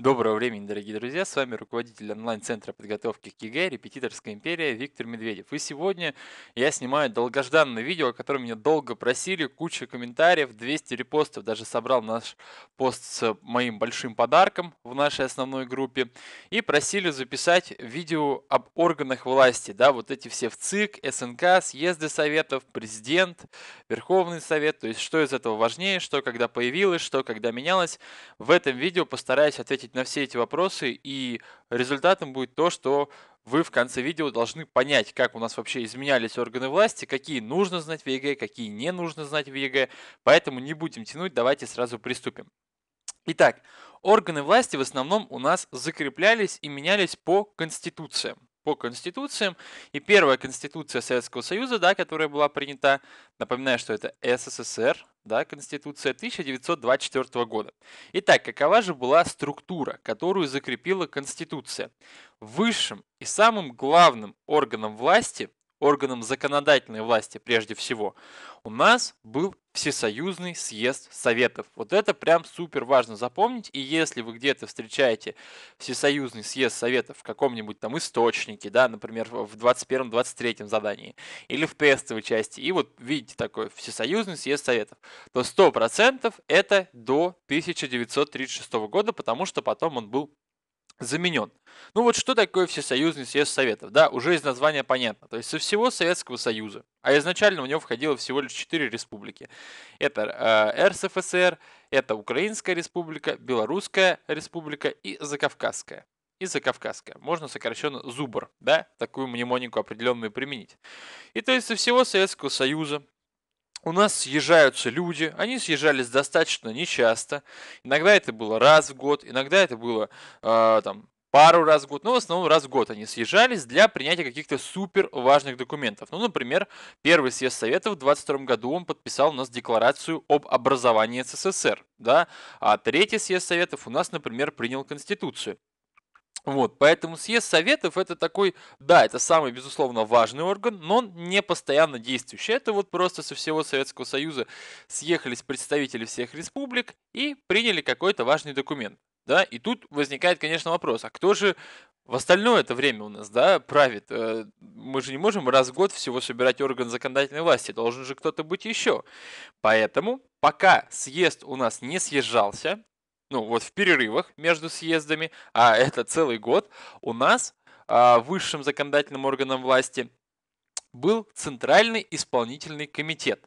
Доброго времени, дорогие друзья! С вами руководитель онлайн-центра подготовки к ЕГЭ «Репетиторская империя» Виктор Медведев. И сегодня я снимаю долгожданное видео, о котором меня долго просили, куча комментариев, 200 репостов, даже собрал наш пост с моим большим подарком в нашей основной группе. И просили записать видео об органах власти, да, вот эти все в ЦИК, СНК, съезды советов, президент, Верховный Совет, то есть что из этого важнее, что когда появилось, что когда менялось. В этом видео постараюсь ответить ответить на все эти вопросы, и результатом будет то, что вы в конце видео должны понять, как у нас вообще изменялись органы власти, какие нужно знать в ЕГЭ, какие не нужно знать в ЕГЭ. Поэтому не будем тянуть, давайте сразу приступим. Итак, органы власти в основном у нас закреплялись и менялись по конституциям по конституциям. И первая конституция Советского Союза, да, которая была принята, напоминаю, что это СССР, да, конституция 1924 года. Итак, какова же была структура, которую закрепила конституция? Высшим и самым главным органом власти органом законодательной власти прежде всего, у нас был Всесоюзный съезд Советов. Вот это прям супер важно запомнить. И если вы где-то встречаете Всесоюзный съезд Советов в каком-нибудь там источнике, да, например, в 21-23 задании, или в тестовой части, и вот видите такой Всесоюзный съезд Советов, то 100% это до 1936 года, потому что потом он был заменен. Ну вот что такое Всесоюзный съезд Советов? Да, уже из названия понятно. То есть со всего Советского Союза. А изначально в него входило всего лишь четыре республики. Это э, РСФСР, это Украинская республика, Белорусская республика и Закавказская. И Закавказская. Можно сокращенно ЗУБР, да, такую мнемонику определенную применить. И то есть со всего Советского Союза у нас съезжаются люди, они съезжались достаточно нечасто. Иногда это было раз в год, иногда это было э, там пару раз в год, но в основном раз в год они съезжались для принятия каких-то супер важных документов. Ну, например, первый съезд Советов в 22 году он подписал у нас декларацию об образовании СССР, да, а третий съезд Советов у нас, например, принял Конституцию. Вот, поэтому съезд советов это такой, да, это самый, безусловно, важный орган, но он не постоянно действующий. Это вот просто со всего Советского Союза съехались представители всех республик и приняли какой-то важный документ. Да, и тут возникает, конечно, вопрос, а кто же в остальное это время у нас, да, правит? Э, мы же не можем раз в год всего собирать орган законодательной власти, должен же кто-то быть еще. Поэтому, пока съезд у нас не съезжался, ну вот в перерывах между съездами, а это целый год, у нас а, высшим законодательным органом власти был Центральный исполнительный комитет.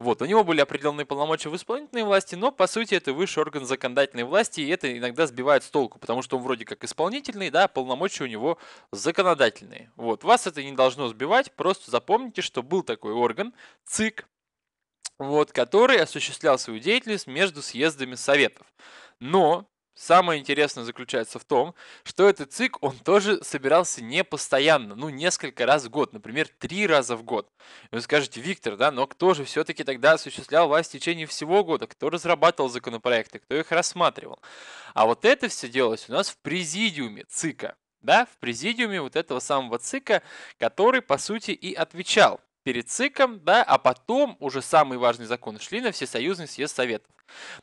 Вот, у него были определенные полномочия в исполнительной власти, но по сути это высший орган законодательной власти, и это иногда сбивает с толку, потому что он вроде как исполнительный, да, полномочия у него законодательные. Вот, вас это не должно сбивать, просто запомните, что был такой орган, ЦИК, вот, который осуществлял свою деятельность между съездами советов. Но самое интересное заключается в том, что этот ЦИК, он тоже собирался не постоянно, ну, несколько раз в год, например, три раза в год. Вы скажете, Виктор, да, но кто же все-таки тогда осуществлял власть в течение всего года? Кто разрабатывал законопроекты, кто их рассматривал? А вот это все делалось у нас в президиуме ЦИКа, да, в президиуме вот этого самого ЦИКа, который, по сути, и отвечал перед ЦИКом, да, а потом уже самые важные законы шли на Всесоюзный съезд Советов.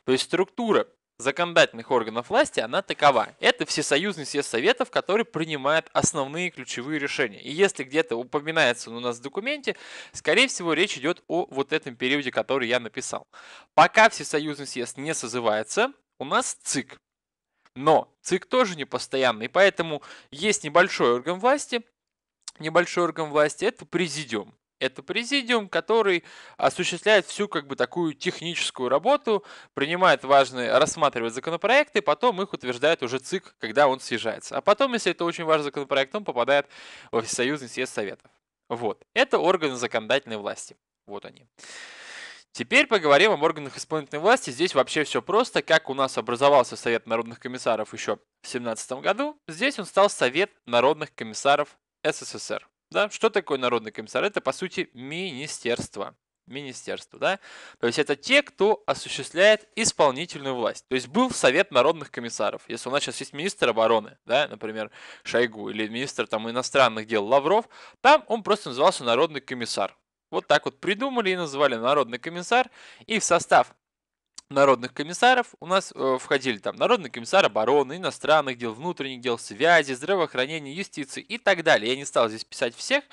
То есть структура законодательных органов власти, она такова. Это Всесоюзный съезд Советов, который принимает основные ключевые решения. И если где-то упоминается у нас в документе, скорее всего речь идет о вот этом периоде, который я написал. Пока Всесоюзный съезд не созывается, у нас ЦИК. Но ЦИК тоже не постоянный, поэтому есть небольшой орган власти, небольшой орган власти это президиум. Это президиум, который осуществляет всю как бы такую техническую работу, принимает важные, рассматривает законопроекты, потом их утверждает уже ЦИК, когда он съезжается. А потом, если это очень важный законопроект, он попадает в Всесоюзный съезд Советов. Вот. Это органы законодательной власти. Вот они. Теперь поговорим об органах исполнительной власти. Здесь вообще все просто. Как у нас образовался Совет народных комиссаров еще в 17 году, здесь он стал Совет народных комиссаров СССР. Да? Что такое народный комиссар? Это, по сути, министерство. Министерство, да? То есть это те, кто осуществляет исполнительную власть. То есть был Совет народных комиссаров. Если у нас сейчас есть министр обороны, да, например, Шойгу, или министр там иностранных дел Лавров, там он просто назывался народный комиссар. Вот так вот придумали и называли народный комиссар, и в состав народных комиссаров у нас э, входили там народный комиссар обороны, иностранных дел, внутренних дел, связи, здравоохранения, юстиции и так далее. Я не стал здесь писать всех,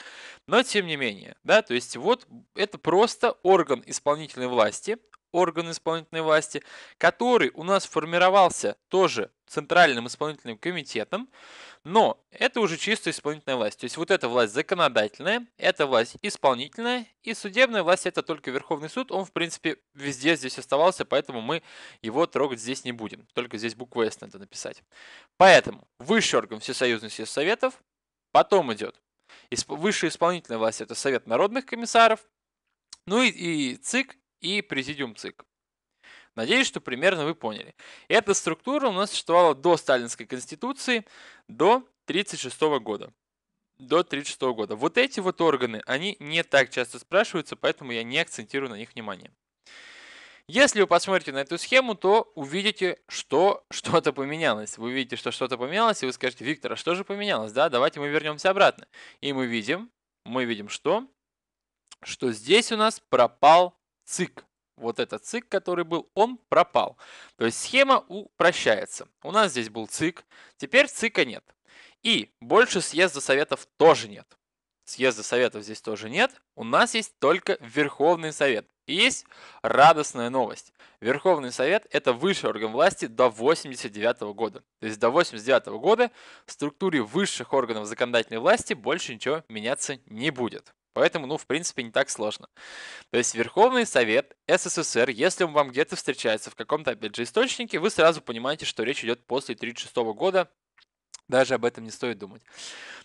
но тем не менее, да, то есть вот это просто орган исполнительной власти, орган исполнительной власти, который у нас формировался тоже Центральным исполнительным комитетом, но это уже чисто исполнительная власть. То есть вот эта власть законодательная, эта власть исполнительная, и судебная власть это только Верховный суд. Он, в принципе, везде здесь оставался, поэтому мы его трогать здесь не будем. Только здесь букву «С» надо написать. Поэтому высший орган Всесоюзный съезд Советов, потом идет высшая исполнительная власть это Совет народных комиссаров, ну и, и ЦИК, и Президиум ЦИК. Надеюсь, что примерно вы поняли. Эта структура у нас существовала до Сталинской Конституции, до 1936 года. До 1936 года. Вот эти вот органы, они не так часто спрашиваются, поэтому я не акцентирую на них внимание. Если вы посмотрите на эту схему, то увидите, что что-то поменялось. Вы увидите, что что-то поменялось, и вы скажете, Виктор, а что же поменялось? Да, давайте мы вернемся обратно. И мы видим, мы видим что? Что здесь у нас пропал ЦИК вот этот ЦИК, который был, он пропал. То есть схема упрощается. У нас здесь был ЦИК, теперь ЦИКа нет. И больше съезда советов тоже нет. Съезда советов здесь тоже нет. У нас есть только Верховный Совет. И есть радостная новость. Верховный Совет – это высший орган власти до 89 года. То есть до 89 года в структуре высших органов законодательной власти больше ничего меняться не будет. Поэтому, ну, в принципе, не так сложно. То есть Верховный Совет СССР, если он вам где-то встречается в каком-то, опять же, источнике, вы сразу понимаете, что речь идет после 1936 года. Даже об этом не стоит думать.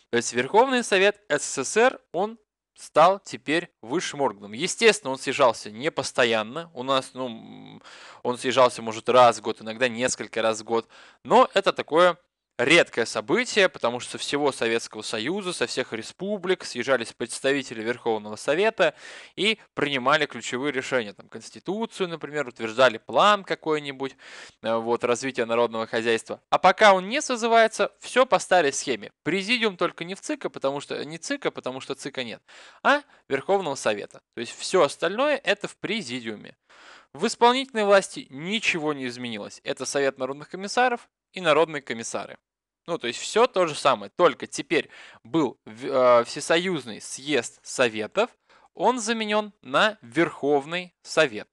То есть Верховный Совет СССР, он стал теперь высшим органом. Естественно, он съезжался не постоянно. У нас, ну, он съезжался, может, раз в год, иногда несколько раз в год. Но это такое редкое событие, потому что со всего Советского Союза, со всех республик съезжались представители Верховного Совета и принимали ключевые решения. Там, Конституцию, например, утверждали план какой-нибудь э, вот, развития народного хозяйства. А пока он не созывается, все по старой схеме. Президиум только не в ЦИКа, потому что не ЦИКа, потому что ЦИКа нет, а Верховного Совета. То есть все остальное это в президиуме. В исполнительной власти ничего не изменилось. Это Совет народных комиссаров и народные комиссары. Ну, то есть все то же самое, только теперь был э, Всесоюзный съезд Советов, он заменен на Верховный Совет.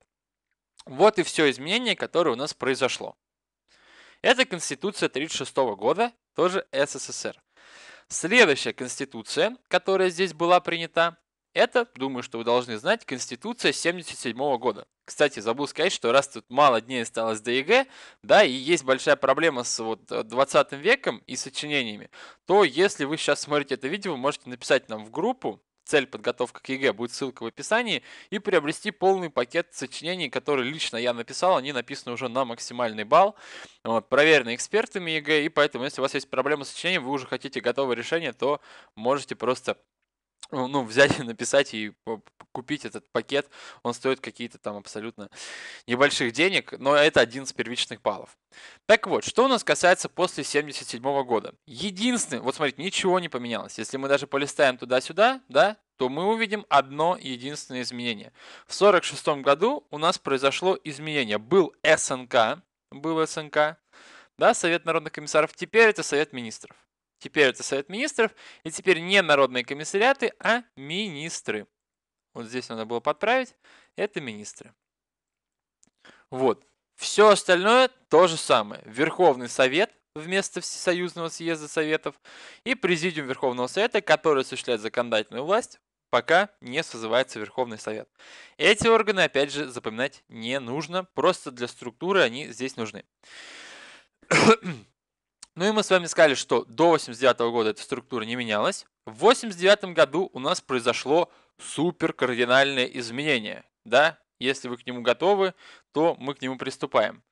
Вот и все изменение, которое у нас произошло. Это Конституция 1936 года, тоже СССР. Следующая Конституция, которая здесь была принята, это, думаю, что вы должны знать, Конституция 77 года. Кстати, забыл сказать, что раз тут мало дней осталось до ЕГЭ, да, и есть большая проблема с вот 20 веком и сочинениями, то если вы сейчас смотрите это видео, вы можете написать нам в группу, цель подготовка к ЕГЭ, будет ссылка в описании, и приобрести полный пакет сочинений, которые лично я написал, они написаны уже на максимальный балл, вот, проверены экспертами ЕГЭ, и поэтому, если у вас есть проблема с сочинением, вы уже хотите готовое решение, то можете просто ну, ну, взять, написать и купить этот пакет, он стоит какие-то там абсолютно небольших денег, но это один из первичных баллов. Так вот, что у нас касается после 77 года. Единственное, вот смотрите, ничего не поменялось. Если мы даже полистаем туда-сюда, да, то мы увидим одно единственное изменение. В 46 году у нас произошло изменение. Был СНК, был СНК, да, Совет народных комиссаров, теперь это Совет министров. Теперь это Совет Министров, и теперь не народные комиссариаты, а министры. Вот здесь надо было подправить, это министры. Вот. Все остальное то же самое. Верховный Совет вместо Всесоюзного съезда Советов и Президиум Верховного Совета, который осуществляет законодательную власть, пока не созывается Верховный Совет. Эти органы, опять же, запоминать не нужно, просто для структуры они здесь нужны. Ну и мы с вами сказали, что до 89 года эта структура не менялась. В 89 году у нас произошло супер кардинальное изменение. Да, если вы к нему готовы, то мы к нему приступаем.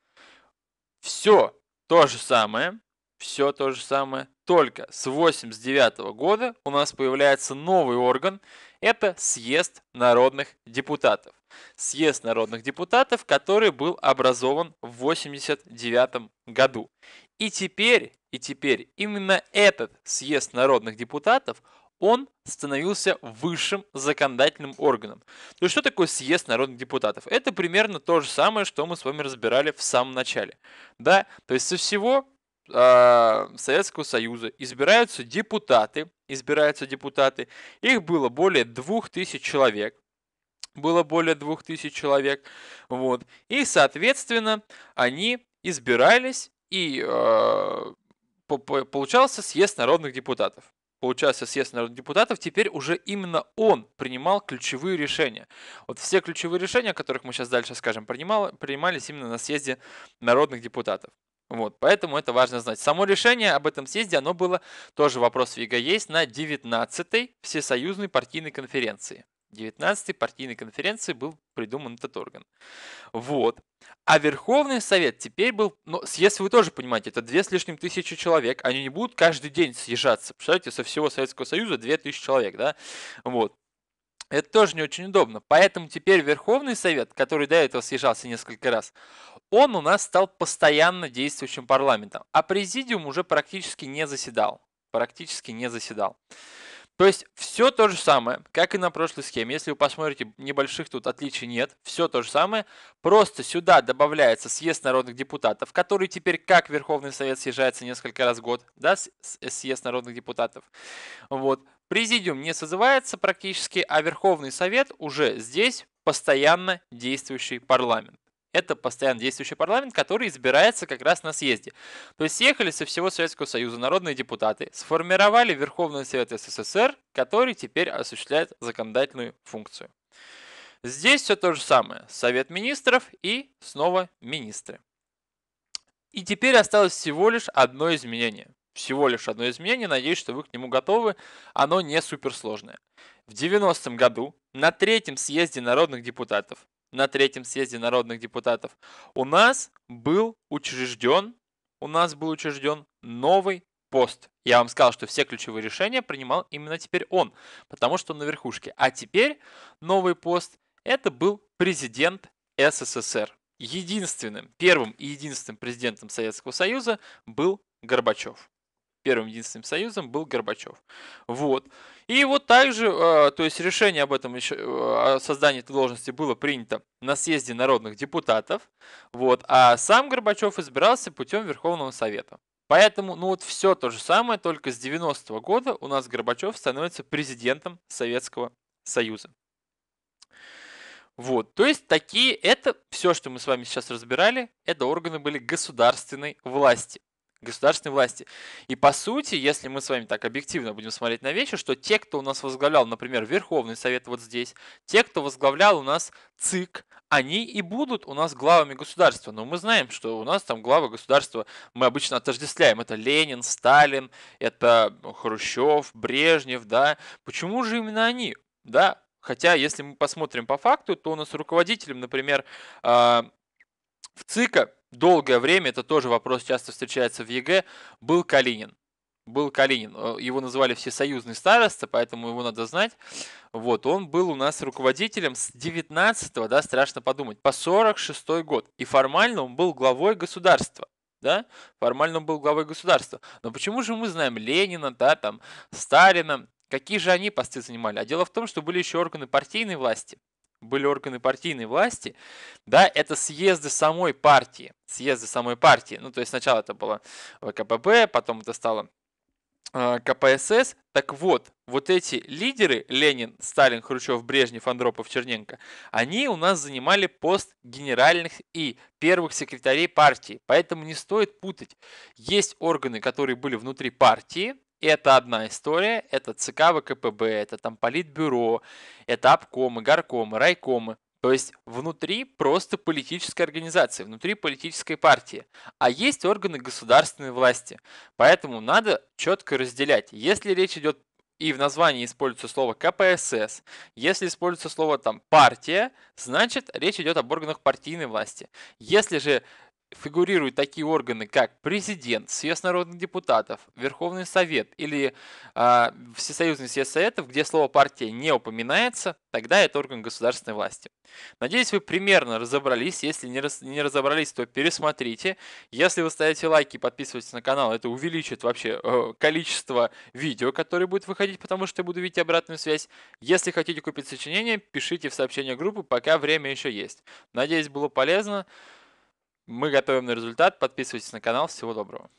Все то же самое, все то же самое, только с 89 года у нас появляется новый орган, это съезд народных депутатов. Съезд народных депутатов, который был образован в 89 году. И теперь, и теперь именно этот съезд народных депутатов, он становился высшим законодательным органом. То есть что такое съезд народных депутатов? Это примерно то же самое, что мы с вами разбирали в самом начале. Да? То есть со всего э, Советского Союза избираются депутаты, избираются депутаты, их было более 2000 человек, было более 2000 человек, вот, и, соответственно, они избирались, и э, получался съезд народных депутатов получался съезд народных депутатов, теперь уже именно он принимал ключевые решения. Вот все ключевые решения, о которых мы сейчас дальше скажем, принимал, принимались именно на съезде народных депутатов. Вот, поэтому это важно знать. Само решение об этом съезде, оно было, тоже вопрос в ЕГЭ есть, на 19-й Всесоюзной партийной конференции. 19-й партийной конференции был придуман этот орган. Вот. А Верховный Совет теперь был, ну, съезд вы тоже понимаете, это две с лишним тысячи человек, они не будут каждый день съезжаться. Представляете, со всего Советского Союза две тысячи человек, да? Вот. Это тоже не очень удобно. Поэтому теперь Верховный Совет, который до этого съезжался несколько раз, он у нас стал постоянно действующим парламентом. А президиум уже практически не заседал. Практически не заседал. То есть все то же самое, как и на прошлой схеме. Если вы посмотрите, небольших тут отличий нет. Все то же самое. Просто сюда добавляется съезд народных депутатов, который теперь как Верховный Совет съезжается несколько раз в год. Да, съезд народных депутатов. Вот. Президиум не созывается практически, а Верховный Совет уже здесь постоянно действующий парламент это постоянно действующий парламент, который избирается как раз на съезде. То есть съехали со всего Советского Союза народные депутаты, сформировали Верховный Совет СССР, который теперь осуществляет законодательную функцию. Здесь все то же самое. Совет министров и снова министры. И теперь осталось всего лишь одно изменение. Всего лишь одно изменение. Надеюсь, что вы к нему готовы. Оно не суперсложное. В 90-м году на третьем съезде народных депутатов на третьем съезде народных депутатов, у нас был учрежден, у нас был учрежден новый пост. Я вам сказал, что все ключевые решения принимал именно теперь он, потому что он на верхушке. А теперь новый пост это был президент СССР. Единственным, первым и единственным президентом Советского Союза был Горбачев первым единственным союзом был Горбачев. Вот. И вот также, э, то есть решение об этом еще, э, о создании этой должности было принято на съезде народных депутатов, вот, а сам Горбачев избирался путем Верховного Совета. Поэтому, ну вот все то же самое, только с 90-го года у нас Горбачев становится президентом Советского Союза. Вот, то есть такие, это все, что мы с вами сейчас разбирали, это органы были государственной власти государственной власти. И по сути, если мы с вами так объективно будем смотреть на вещи, что те, кто у нас возглавлял, например, Верховный Совет вот здесь, те, кто возглавлял у нас ЦИК, они и будут у нас главами государства. Но мы знаем, что у нас там главы государства мы обычно отождествляем. Это Ленин, Сталин, это Хрущев, Брежнев, да. Почему же именно они? Да, хотя если мы посмотрим по факту, то у нас руководителем, например, а, в ЦИКа долгое время, это тоже вопрос часто встречается в ЕГЭ, был Калинин. Был Калинин. Э, его называли всесоюзный староста, поэтому его надо знать. Вот, он был у нас руководителем с 19 да, страшно подумать, по 46 год. И формально он был главой государства. Да? Формально он был главой государства. Но почему же мы знаем Ленина, да, там, Сталина? Какие же они посты занимали? А дело в том, что были еще органы партийной власти были органы партийной власти, да, это съезды самой партии, съезды самой партии. Ну, то есть сначала это было ВКПБ, потом это стало э, КПСС. Так вот, вот эти лидеры, Ленин, Сталин, Хрущев, Брежнев, Андропов, Черненко, они у нас занимали пост генеральных и первых секретарей партии. Поэтому не стоит путать. Есть органы, которые были внутри партии, это одна история, это ЦК ВКПБ, это там политбюро, это обкомы, горкомы, райкомы. То есть внутри просто политической организации, внутри политической партии. А есть органы государственной власти. Поэтому надо четко разделять. Если речь идет и в названии используется слово КПСС, если используется слово там партия, значит речь идет об органах партийной власти. Если же фигурируют такие органы, как президент, съезд народных депутатов, Верховный Совет или э, Всесоюзный съезд Советов, где слово партия не упоминается, тогда это орган государственной власти. Надеюсь, вы примерно разобрались. Если не, раз, не разобрались, то пересмотрите. Если вы ставите лайки и подписываетесь на канал, это увеличит вообще э, количество видео, которые будут выходить, потому что я буду видеть обратную связь. Если хотите купить сочинение, пишите в сообщение группы, пока время еще есть. Надеюсь, было полезно. Мы готовим на результат. Подписывайтесь на канал. Всего доброго.